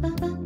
ba ba